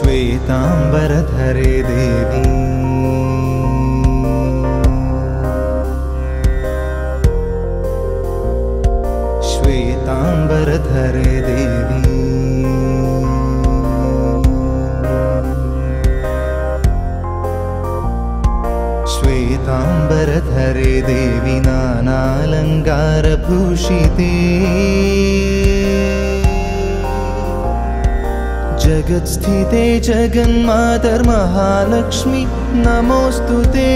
श्वेताम्बरधरे देवी। श्वेताम्बरधरे देवी। नानालङ्कारभूषिते जगत्स्थिते जगन्मातर्महालक्ष्मी नमोऽस्तु ते।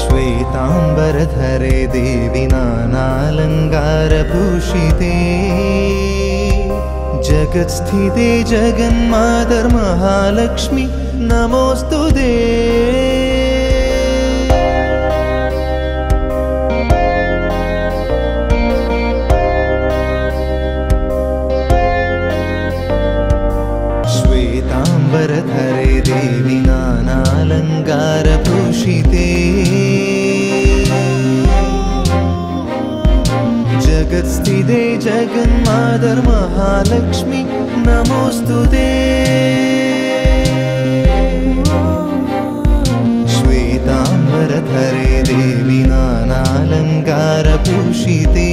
श्वेताम्बरधरे देवि नानालङ्कारभूषिते। जगत्स्थिते जगन्मातर्महालक्ष्मी नमोऽस्तु दे जगत्स्थिते जगन्मातर्महालक्ष्मी नमोऽस्तु ते। श्वेताम्बरधरे देवि नानालङ्कारभूषिते।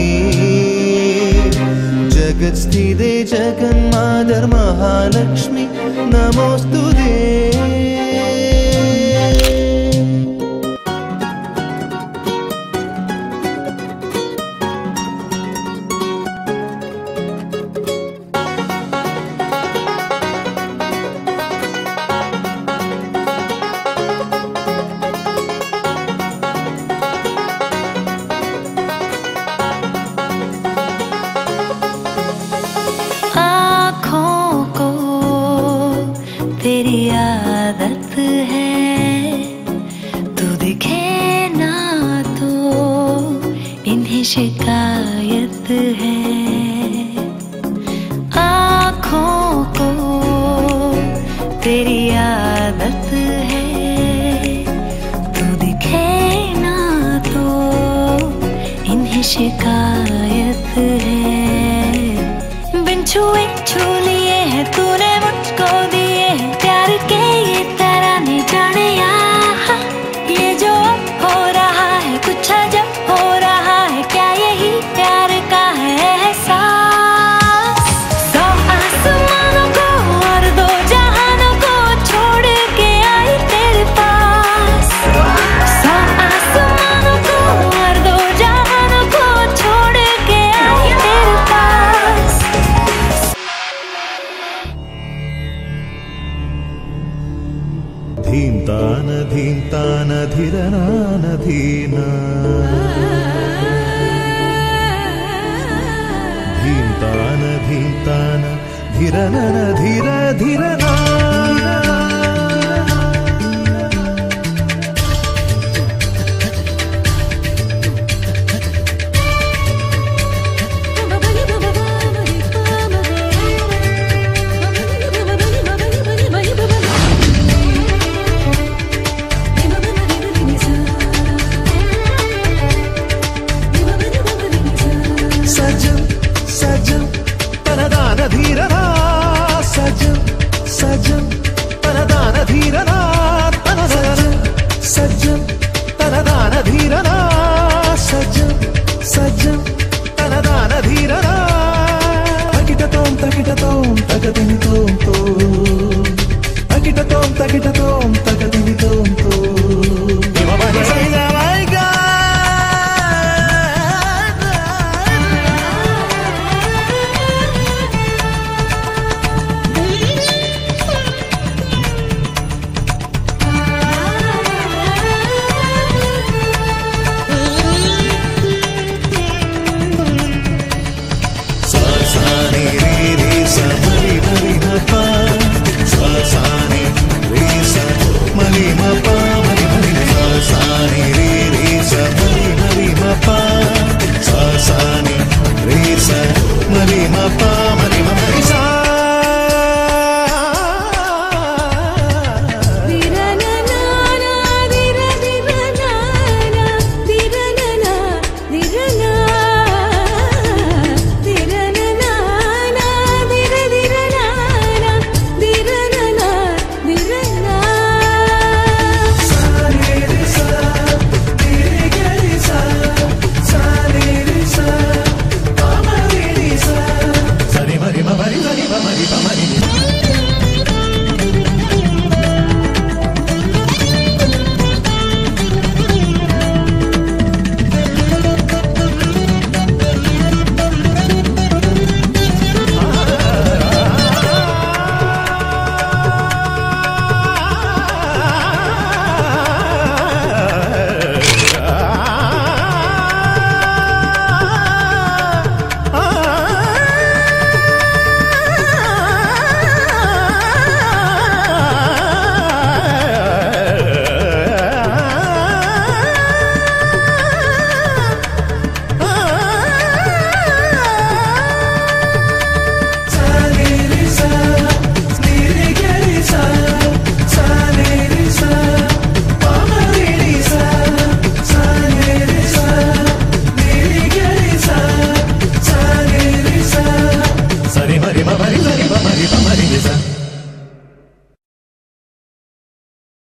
जगत्स्थिते जगन्मातर्महालक्ष्मी नमोऽस्तु ते शिकायत है। आँखों को तेरी आदत है। तू दिखे ना तो इन्हें शिकायत है। बिन छुए धिरनान धीना धिरनन धिर धिरना सजं तनदान धीरना तनसजं सजं तनदान धीरना